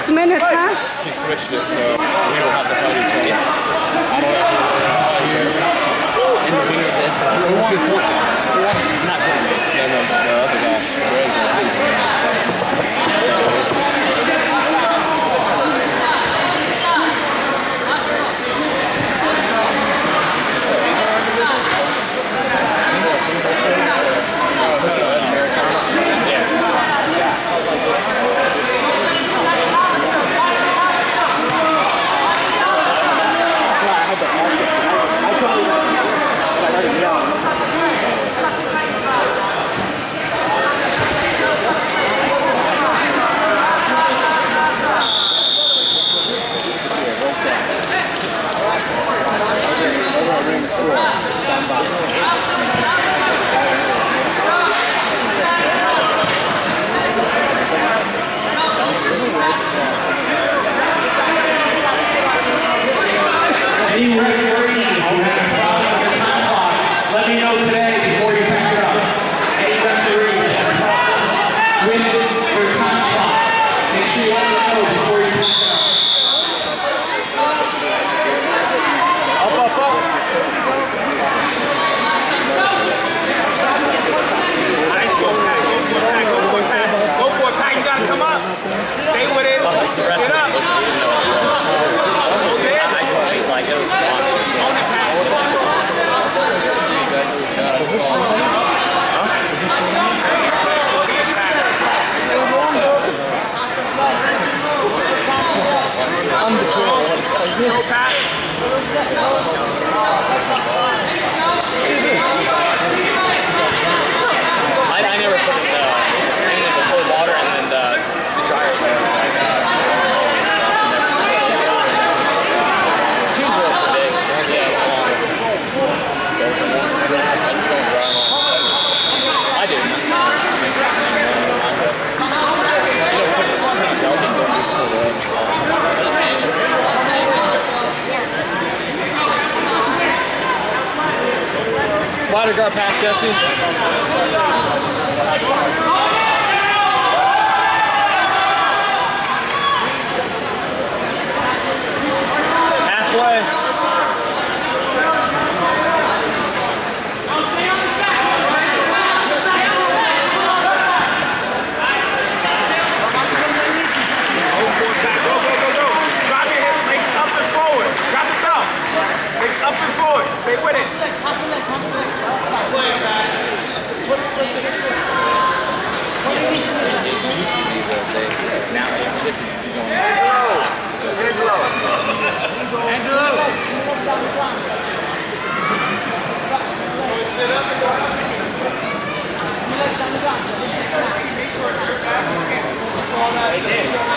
six minutes, huh? He switched it, so we will have to each other. Yes. I don't know the winner of No, no, no. 三八,이 담. I'm the 12. Wider guard pass, Jesse. Halfway. Yeah, they did.